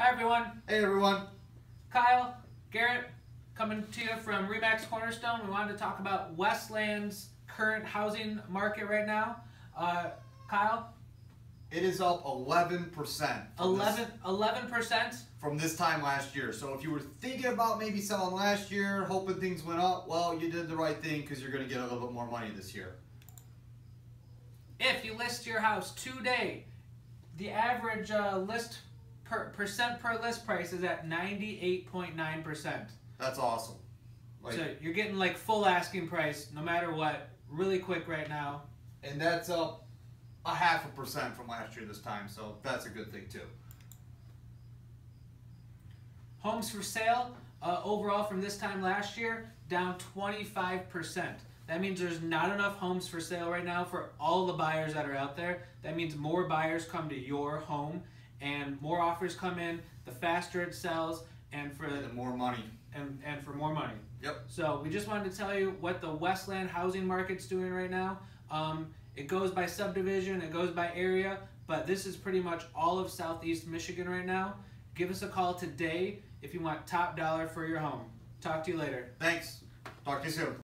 Hi everyone, Hey everyone. Kyle, Garrett, coming to you from Remax Cornerstone. We wanted to talk about Westland's current housing market right now. Uh, Kyle, It is up 11% from this- 11 percent. from this time last year. So if you were thinking about maybe selling last year, hoping things went up, well, you did the right thing because you're going to get a little bit more money this year. If you list your house today, the average uh, list per percent per list price is at 98.9 percent. That's awesome. Like, So you're getting like full asking price no matter what, really quick right now. and that's up a half a percent from last year this time. So that's a good thing too. Homes for sale uh, overall from this time last year down 25%. That means there's not enough homes for sale right now for all the buyers that are out there. That means more buyers come to your home and more offers come in, the faster it sells and for And more money. and, and for more money. Yep. So we just wanted to tell you what the Westland housing market's doing right now. Um, it goes by subdivision, it goes by area, but this is pretty much all of Southeast Michigan right now. Give us a call today if you want top dollar for your home. Talk to you later. Thanks. Talk to you soon.